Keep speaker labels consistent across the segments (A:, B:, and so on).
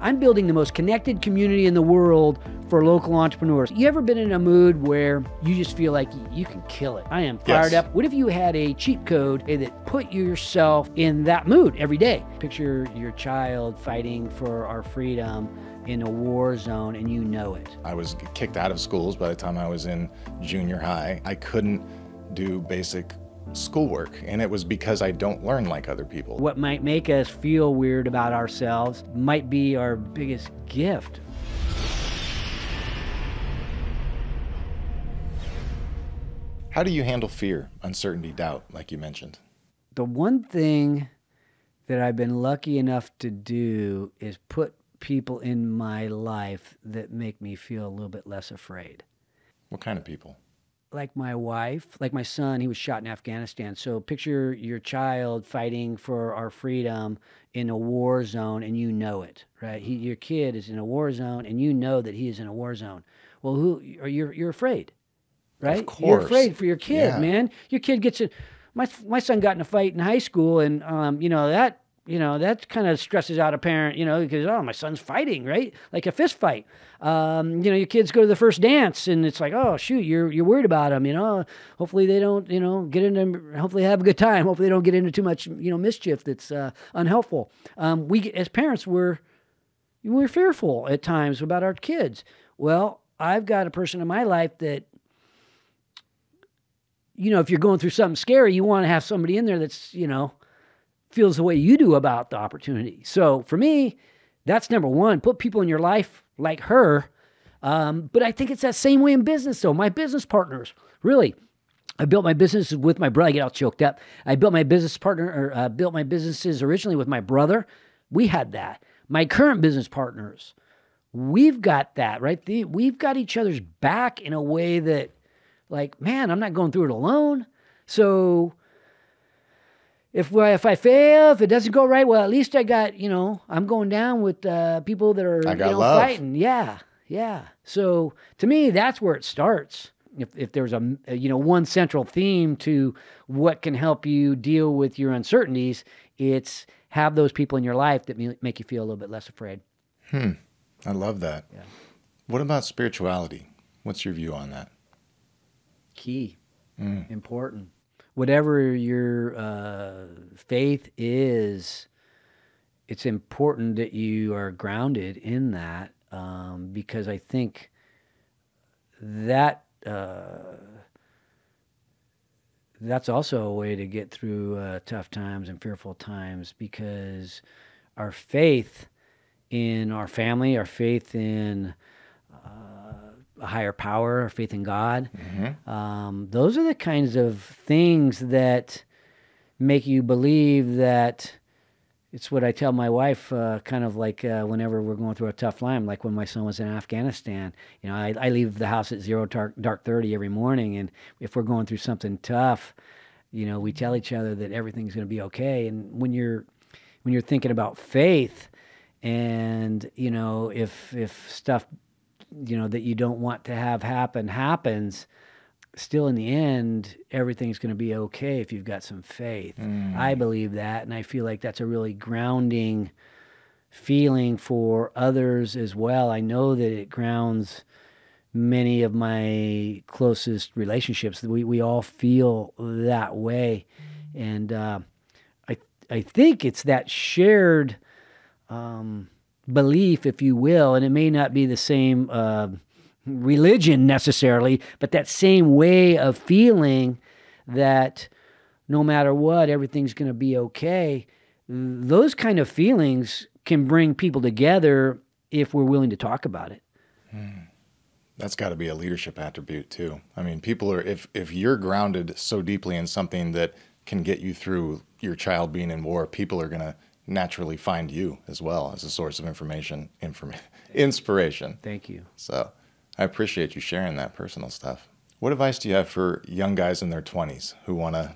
A: I'm building the most connected community in the world for local entrepreneurs. You ever been in a mood where you just feel like you can kill it? I am fired
B: Yes.
A: up. What if you had a cheat code that put yourself in that mood every day? Picture your child fighting for our freedom in a war zone and you know it.
B: I was kicked out of schools by the time I was in junior high. I couldn't do basic schoolwork, and it was because I don't learn like other people.
A: What might make us feel weird about ourselves might be our biggest gift.
B: How do you handle fear, uncertainty, doubt, like you mentioned?
A: The one thing that I've been lucky enough to do is put people in my life that make me feel a little bit less afraid.
B: What kind of people?
A: Like my wife, like my son, he was shot in Afghanistan. So picture your child fighting for our freedom in a war zone and you know it, right? He, your kid is in a war zone and you know that he is in a war zone. Well, who are you? You're afraid, right? You're afraid for your kid,
B: Yeah.
A: man. Your kid gets it. My my son got in a fight in high school, and um, you know that you know that kind of stresses out a parent, you know, because oh, my son's fighting, right? Like a fist fight. Um, you know, your kids go to the first dance, and it's like, oh shoot, you're you're worried about them. You know, hopefully they don't, you know, get into. Hopefully have a good time. Hopefully they don't get into too much, you know, mischief that's uh, unhelpful. Um, we as parents, we're we're fearful at times about our kids. Well, I've got a person in my life that you know, if you're going through something scary, you want to have somebody in there that's, you know, feels the way you do about the opportunity. So for me, that's number one. Put people in your life like her. Um, but I think it's that same way in business, though. My business partners, really. I built my business with my brother. I get all choked up. I built my business partner, or uh, built my businesses originally with my brother. We had that. My current business partners, we've got that, right? The, we've got each other's back in a way that, like, man, I'm not going through it alone. So if I- if I fail, if it doesn't go right, well, at least I got you know I'm going down with uh, people that are you know,
B: love.
A: fighting. Yeah, yeah. So to me, that's where it starts. If if there's a, a you know one central theme to what can help you deal with your uncertainties, it's have those people in your life that make you feel a little bit less afraid.
B: Hmm, I love that. Yeah. What about spirituality? What's your view on that?
A: key, important. Whatever your uh, faith is, it's important that you are grounded in that um, because I think that uh, that's also a way to get through uh, tough times and fearful times because our faith in our family, our faith in a higher power, our faith in God. Um, those are the kinds of things that make you believe that it's what I tell my wife, uh, kind of like uh, whenever we're going through a tough time, like when my son was in Afghanistan. You know, I, I leave the house at zero dark, dark 30 every morning, and if we're going through something tough, you know, we tell each other that everything's going to be okay. And when you're when you're thinking about faith, and you know, if if stuff you know that you don't want to have happen happens still in the end everything's going to be okay if you've got some faith. I believe that and i feel like that's a really grounding feeling for others as well. I know that it grounds many of my closest relationships. We, we all feel that way. And uh, I, I think it's that shared um, belief, if you will, and it may not be the same uh, religion necessarily, but that same way of feeling that no matter what, everything's going to be okay. Those kind of feelings can bring people together if we're willing to talk about it.
B: That's got to be a leadership attribute too. I mean, people are if if you're grounded so deeply in something that can get you through your child being in war, people are going to naturally find you as well as a source of information, inform- inspiration.
A: Thank you.
B: So, I appreciate you sharing that personal stuff. What advice do you have for young guys in their 20s who want to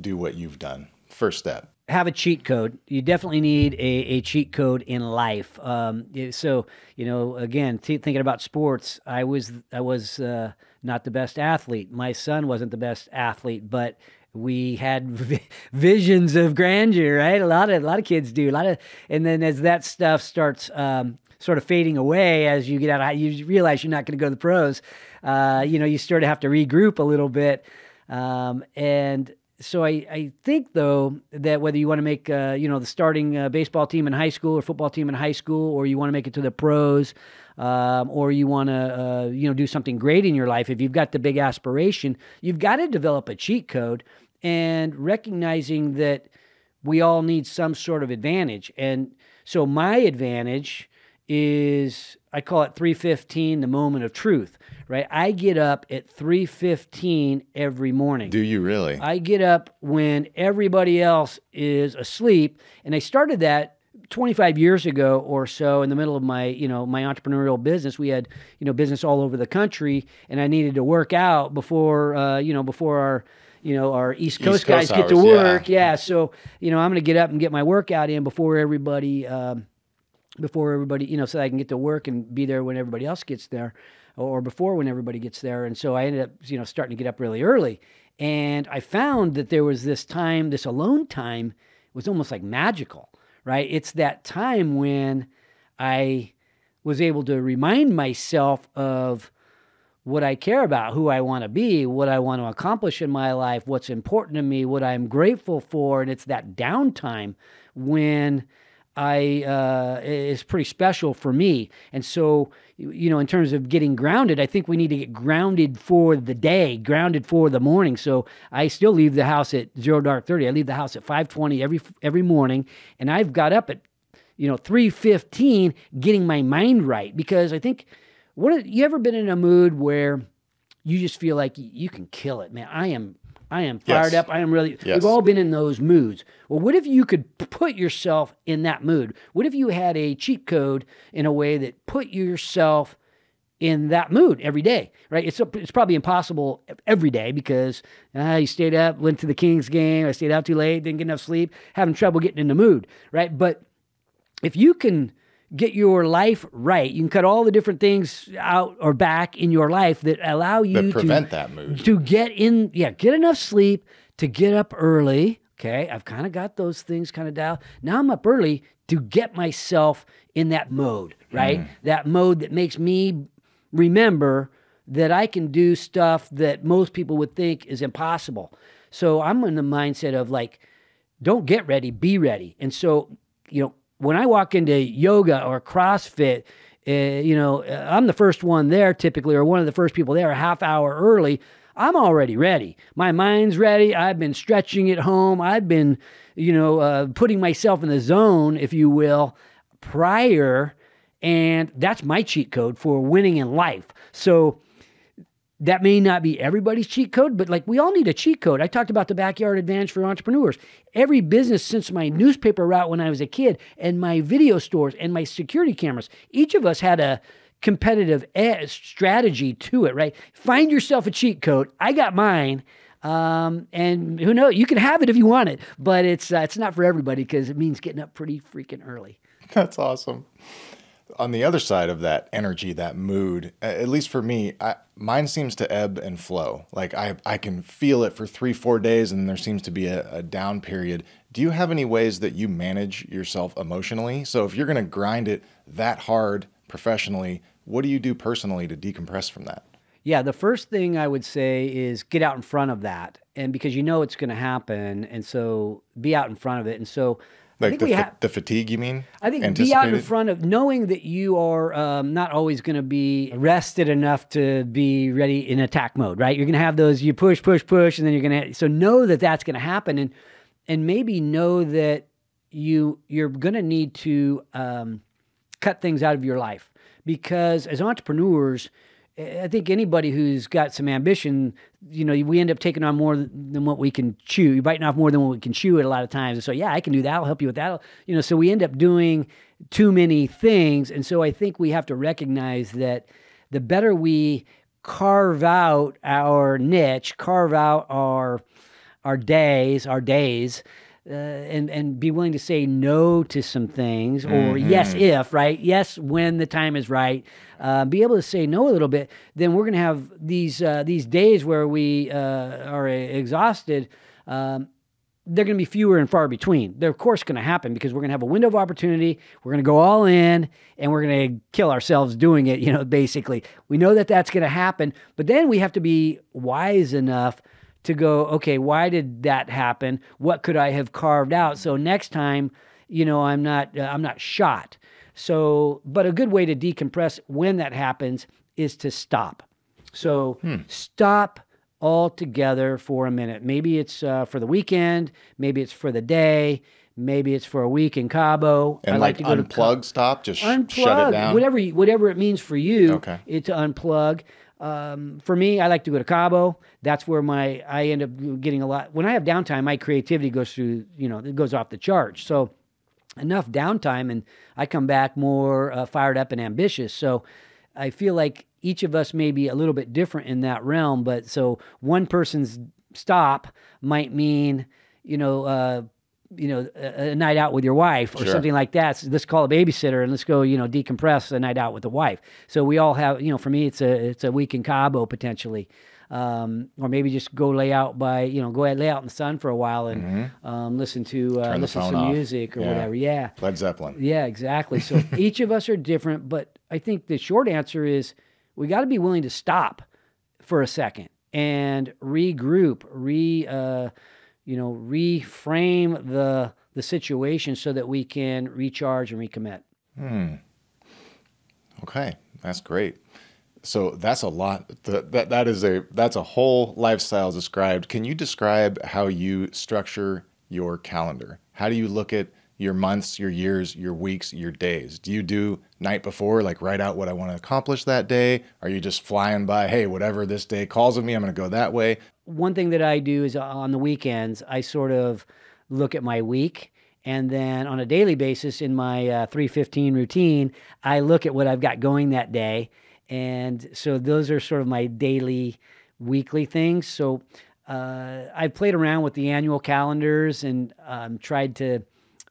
B: do what you've done? First step.
A: have a cheat code. You definitely need a, a cheat code in life. Um, so you know, again, t- thinking about sports, I was I was uh, not the best athlete. My son wasn't the best athlete, but we had vi- visions of grandeur, right? A lot of a lot of kids do. A lot of, and then as that stuff starts um, sort of fading away, as you get out, you realize you're not going to go to the pros. Uh, you know, you sort of have to regroup a little bit, um, and so I, I think though that whether you want to make uh, you know the starting uh, baseball team in high school or football team in high school, or you want to make it to the pros, um, or you want to uh, you know do something great in your life, if you've got the big aspiration, you've got to develop a cheat code and recognizing that we all need some sort of advantage. And so my advantage is I call it 315 the moment of truth, right? I get up at 315 every morning.
B: Do you really?
A: I get up when everybody else is asleep and I started that 25 years ago or so in the middle of my you know my entrepreneurial business we had you know business all over the country and i needed to work out before uh, you know before our you know our east coast,
B: East Coast
A: guys get to
B: hours, yeah.
A: work yeah. so you know i'm going to get up and get my workout in before everybody um, before everybody you know so i can get to work and be there when everybody else gets there or before when everybody gets there and so i ended up you know starting to get up really early and i found that there was this time this alone time was almost like magical right? It's that time when I was able to remind myself of what I care about, who I want to be, what I want to accomplish in my life, what's important to me, what I'm grateful for. And it's that downtime when I uh, is pretty special for me. And so, you know, in terms of getting grounded, I think we need to get grounded for the day, grounded for the morning. So I still leave the house at zero dark thirty. I leave the house at five twenty every every morning, and I've got up at you know three fifteen, getting my mind right because I think what you ever been in a mood where you just feel like you can kill it, man. I am I am fired
B: Yes.
A: up. I am really.
B: Yes.
A: We've all been in those moods. Well, what if you could put yourself in that mood? What if you had a cheat code in a way that put yourself in that mood every day? Right? It's it's probably impossible every day because uh, you stayed up, went to the Kings game, I stayed out too late, didn't get enough sleep, having trouble getting in the mood. Right? But if you can get your life right, you can cut all the different things out or back in your life that allow you
B: That prevent
A: to
B: that mood.
A: to get in, yeah, get enough sleep to get up early. Okay, I've kind of got those things kind of dialed. Now I'm up early to get myself in that mode, right? Hmm. That mode that makes me remember that I can do stuff that most people would think is impossible. So I'm in the mindset of like, don't get ready, be ready. And so, you know, when I walk into yoga or CrossFit, uh, you know, uh, I'm the first one there typically, or one of the first people there a half hour early. I'm already ready. My mind's ready. I've been stretching at home. I've been, you know, uh, putting myself in the zone, if you will, prior. And that's my cheat code for winning in life. So, that may not be everybody's cheat code, but like we all need a cheat code. I talked about the backyard advantage for entrepreneurs. Every business since my newspaper route when I was a kid and my video stores and my security cameras, each of us had a competitive strategy to it, right? Find yourself a cheat code. I got mine. Um, and who knows, you can have it if you want it, but it's uh, it's not for everybody because it means getting up pretty freaking early.
B: That's awesome. On the other side of that energy, that mood, at least for me, I, mine seems to ebb and flow. Like I, I can feel it for three, four days, and there seems to be a, a down period. Do you have any ways that you manage yourself emotionally? So if you're going to grind it that hard professionally, what do you do personally to decompress from that?
A: Yeah, the first thing I would say is get out in front of that, and because you know it's going to happen, and so be out in front of it. And so
B: Like the, fa- the fatigue, you mean?
A: I think be out in front of knowing that you are um, not always going to be rested enough to be ready in attack mode, right? You're going to have those you push, push, push, and then you're going to so know that that's going to happen, and and maybe know that you you're going to need to um, cut things out of your life because as entrepreneurs i think anybody who's got some ambition you know we end up taking on more than what we can chew you're biting off more than what we can chew at a lot of times. And so yeah i can do that. I'll help you with that. You know so we end up doing too many things. And so i think we have to recognize that the better we carve out our niche carve out our our days, our days, uh, and and be willing to say no to some things, or yes if right, yes when the time is right. Uh, be able to say no a little bit. Then we're going to have these uh, these days where we uh, are exhausted. um, they're going to be fewer and far between. They're of course going to happen because we're going to have a window of opportunity. We're going to go all in and we're going to kill ourselves doing it, you know, basically. We know that that's going to happen, but then we have to be wise enough to go, okay, why did that happen? What could I have carved out so next time, you know, I'm not uh, I'm not shot. So, but a good way to decompress when that happens is to stop. So, stop all together for a minute. Maybe it's uh, for the weekend, maybe it's for the day, maybe it's for a week in Cabo.
B: And
A: I
B: like,
A: to go to
B: unplug, stop, just
A: unplug
B: shut it down.
A: whatever you- whatever it means for you
B: Okay.
A: it to unplug um, for me i like to go to cabo that's where my i end up getting a lot when i have downtime my creativity goes through you know it goes off the charts so enough downtime and i come back more uh, fired up and ambitious so i feel like each of us may be a little bit different in that realm but so one person's stop might mean you know uh, you know, a, a night out with your wife or
B: Sure.
A: something like that. So let's call a babysitter and let's go, you know, decompress a night out with the wife. So we all have, you know, for me, it's a it's a week in Cabo potentially, um, or maybe just go lay out by, you know, go ahead lay out in the sun for a while and um, listen to uh,
B: Mm-hmm.
A: Listen to some music or
B: Yeah.
A: whatever. Yeah,
B: Led Zeppelin.
A: yeah, exactly. So each of us are different, but I think the short answer is we got to be willing to stop for a second and regroup, re, uh, you know, reframe the the situation so that we can recharge and recommit. Hmm.
B: Okay, that's great. So that's a lot. Th- That that is a that's a whole lifestyle described. Can you describe how you structure your calendar? How do you look at your months, your years, your weeks, your days? Do you do night before, like write out what I want to accomplish that day? Are you just flying by? Hey, whatever this day calls of me, I'm going to go that way.
A: One thing that I do is uh, on the weekends, I sort of look at my week. And then on a daily basis in my uh, 315 routine, I look at what I've got going that day. And so those are sort of my daily, weekly things. So uh, I've played around with the annual calendars and um, tried to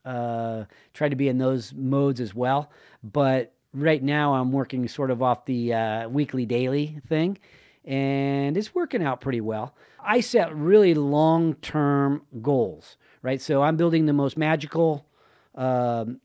A: uh, try to be in those modes as well. But right now, I'm working sort of off the uh, weekly daily thing, and it's working out pretty well. I set really long term goals, right? So I'm building the most magical um,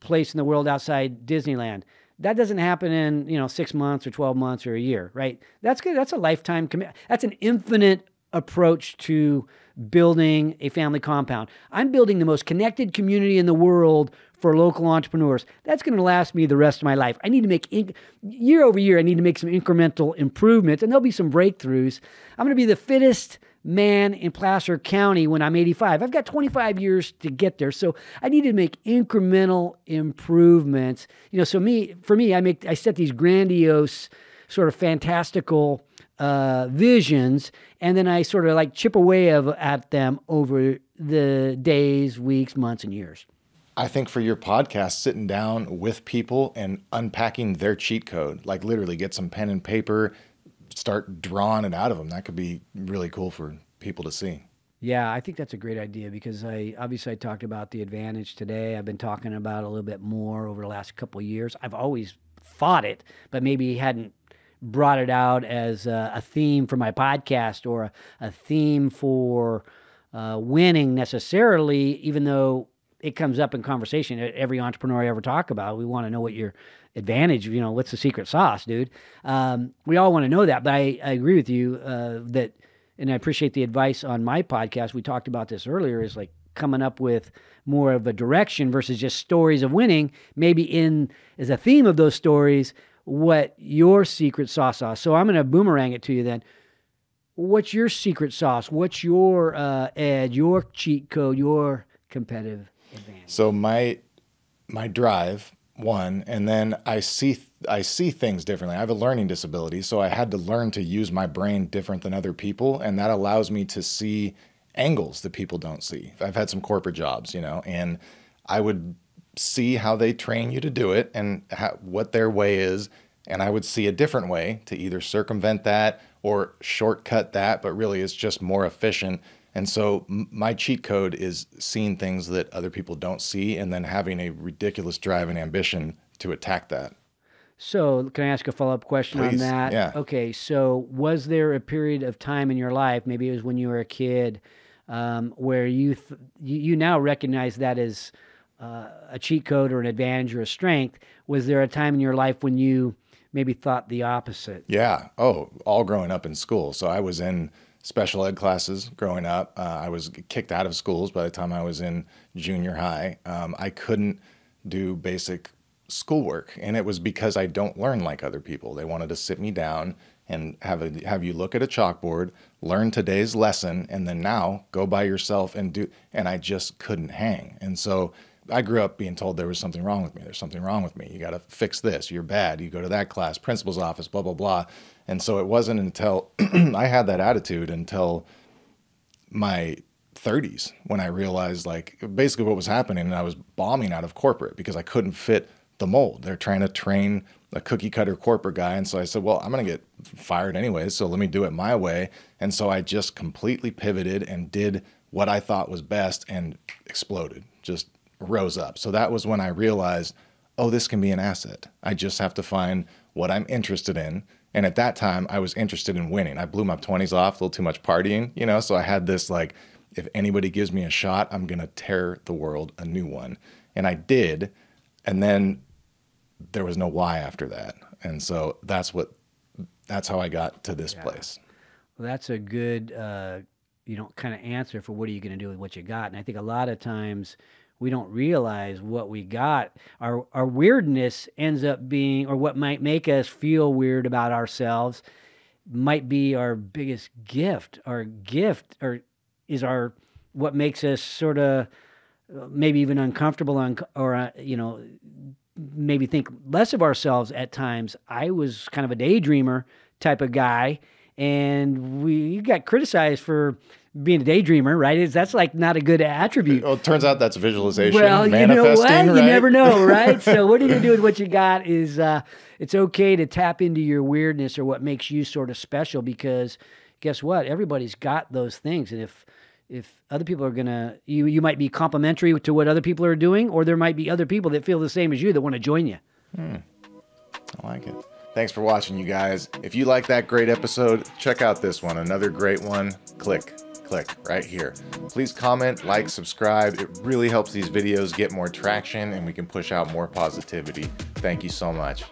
A: place in the world outside Disneyland. That doesn't happen in you know six months or twelve months or a year, right? That's good. That's a lifetime commitment. That's an infinite approach to building a family compound. I'm building the most connected community in the world for local entrepreneurs. That's going to last me the rest of my life. I need to make inc- year over year. I need to make some incremental improvements, and there'll be some breakthroughs. I'm going to be the fittest man in Placer County when I'm 85. I've got 25 years to get there, so I need to make incremental improvements. You know, so me for me, I make I set these grandiose, sort of fantastical uh, visions, and then I sort of like chip away of, at them over the days, weeks, months, and years.
B: I think for your podcast, sitting down with people and unpacking their cheat code, like literally get some pen and paper, start drawing it out of them. That could be really cool for people to see.
A: Yeah, I think that's a great idea because I obviously I talked about the advantage today. I've been talking about a little bit more over the last couple years. I've always thought it, but maybe hadn't brought it out as a, a theme for my podcast or a, a theme for uh, winning necessarily, even though it comes up in conversation. Every entrepreneur I ever talk about, we want to know what your advantage, you know, what's the secret sauce, dude? Um, we all want to know that, but I, I agree with you uh, that, and I appreciate the advice on my podcast. We talked about this earlier is like coming up with more of a direction versus just stories of winning. Maybe in as a theme of those stories, what your secret sauce are. So I'm going to boomerang it to you then. What's your secret sauce? What's your uh, edge, your cheat code, your competitive advantage?
B: So my my drive one, and then I see I see things differently. I have a learning disability, so I had to learn to use my brain different than other people, and that allows me to see angles that people don't see. I've had some corporate jobs, you know, and I would see how they train you to do it and how, what their way is, and I would see a different way to either circumvent that or shortcut that, but really it's just more efficient. And so my cheat code is seeing things that other people don't see and then having a ridiculous drive and ambition to attack that.
A: So, can I ask a follow up question on that?
B: yeah.
A: Okay. So, was there a period of time in your life, maybe it was when you were a kid, um, where you, th- you you now recognize that as uh, a cheat code or an advantage or a strength. Was there a time in your life when you maybe thought the opposite?
B: Yeah. Oh, all growing up in school. So I was in special ed classes growing up. Uh, I was kicked out of schools by the time I was in junior high. Um, I couldn't do basic schoolwork, and it was because I don't learn like other people. They wanted to sit me down and have a, have you look at a chalkboard, learn today's lesson, and then now go by yourself and do. And I just couldn't hang, and so. I grew up being told there was something wrong with me. There's something wrong with me. You got to fix this. You're bad. You go to that class, principal's office, blah, blah, blah. And so it wasn't until I had that attitude until my 30s when I realized like basically what was happening and I was bombing out of corporate because I couldn't fit the mold. They're trying to train a cookie cutter corporate guy. And so I said, well, I'm going to get fired anyway. So let me do it my way. And so I just completely pivoted and did what I thought was best and exploded, just rose up. So that was when I realized, oh, this can be an asset. I just have to find what I'm interested in and at that time, I was interested in winning. I blew my 20s off, a little too much partying, you know, so I had this like, if anybody gives me a shot, I'm going to tear the world a new one. And I did. And then there was no why after that. And so that's what, that's how I got to this yeah. place.
A: Well, that's a good, uh, you know, kind of answer for what are you going to do with what you got. And I think a lot of times, we don't realize what we got. Our our weirdness ends up being, or what might make us feel weird about ourselves, might be our biggest gift. Our gift, or is our what makes us sort of maybe even uncomfortable, un- or uh, you know, maybe think less of ourselves at times. I was kind of a daydreamer type of guy, and we got criticized for being a daydreamer, right? Is that's like not a good attribute.
B: Well, it turns out that's visualization.
A: Well, you know what? Right? You never know, right? so what are you gonna do with what you got? Is uh, it's okay to tap into your weirdness or what makes you sort of special because guess what? Everybody's got those things, and if if other people are gonna you you might be complimentary to what other people are doing, or there might be other people that feel the same as you that want to join you.
B: Hmm. I like it. Thanks for watching, you guys. If you like that great episode, check out this one. Another great one. Click click right here. Please comment, like, subscribe. It really helps these videos get more traction and we can push out more positivity. Thank you so much.